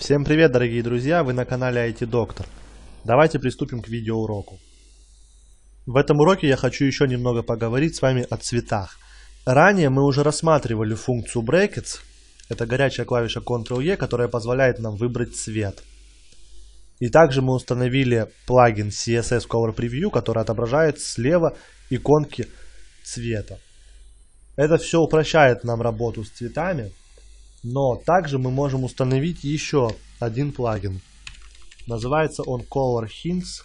Всем привет, дорогие друзья, вы на канале IT Доктор. Давайте приступим к видеоуроку. В этом уроке я хочу еще немного поговорить с вами о цветах. Ранее мы уже рассматривали функцию Brackets, это горячая клавиша Ctrl-E, которая позволяет нам выбрать цвет. И также мы установили плагин CSS Color Preview, который отображает слева иконки цвета. Это все упрощает нам работу с цветами. Но также мы можем установить еще один плагин. Называется он Color Hints.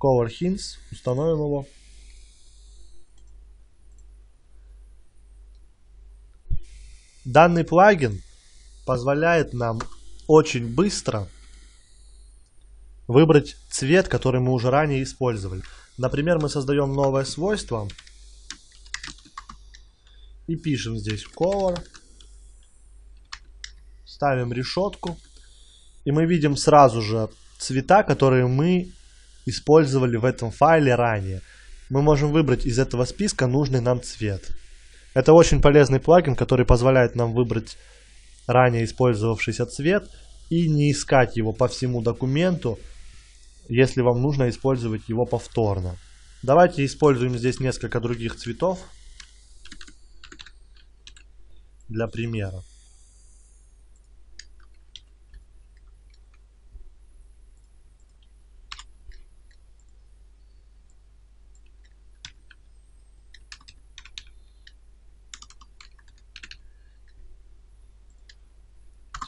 Color Hints. Установим его. Данный плагин позволяет нам очень быстро выбрать цвет, который мы уже ранее использовали. Например, мы создаем новое свойство и пишем здесь color. Ставим решетку. И мы видим сразу же цвета, которые мы использовали в этом файле ранее. Мы можем выбрать из этого списка нужный нам цвет. Это очень полезный плагин, который позволяет нам выбрать ранее использовавшийся цвет и не искать его по всему документу, если вам нужно использовать его повторно. Давайте используем здесь несколько других цветов для примера.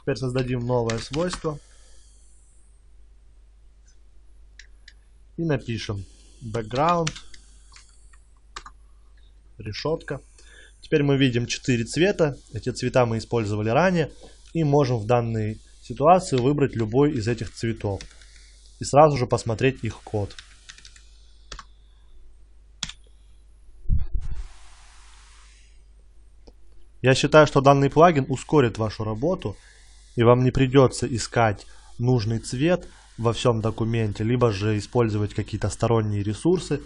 Теперь создадим новое свойство. И напишем background, решетка. Теперь мы видим 4 цвета. Эти цвета мы использовали ранее. И можем в данной ситуации выбрать любой из этих цветов. И сразу же посмотреть их код. Я считаю, что данный плагин ускорит вашу работу. И вам не придется искать нужный цвет во всем документе. Либо же использовать какие-то сторонние ресурсы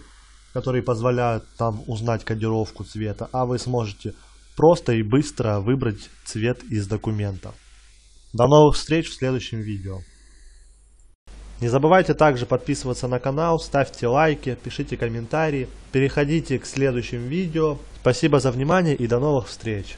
которые позволяют нам узнать кодировку цвета, а вы сможете просто и быстро выбрать цвет из документа. До новых встреч в следующем видео. Не забывайте также подписываться на канал, ставьте лайки, пишите комментарии, переходите к следующим видео. Спасибо за внимание и до новых встреч.